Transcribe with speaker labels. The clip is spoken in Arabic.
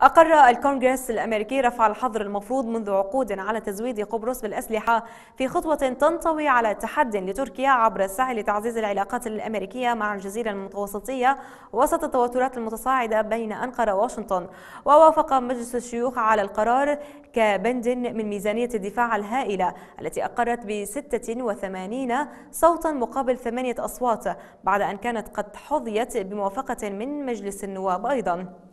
Speaker 1: أقر الكونغرس الأمريكي رفع الحظر المفروض منذ عقود على تزويد قبرص بالأسلحة في خطوة تنطوي على تحد لتركيا عبر السعي لتعزيز العلاقات الأمريكية مع الجزيرة المتوسطية وسط التوترات المتصاعدة بين أنقرة وواشنطن. ووافق مجلس الشيوخ على القرار كبند من ميزانية الدفاع الهائلة التي أقرت ب 86 صوتا مقابل ثمانية أصوات بعد أن كانت قد حظيت بموافقة من مجلس النواب أيضا.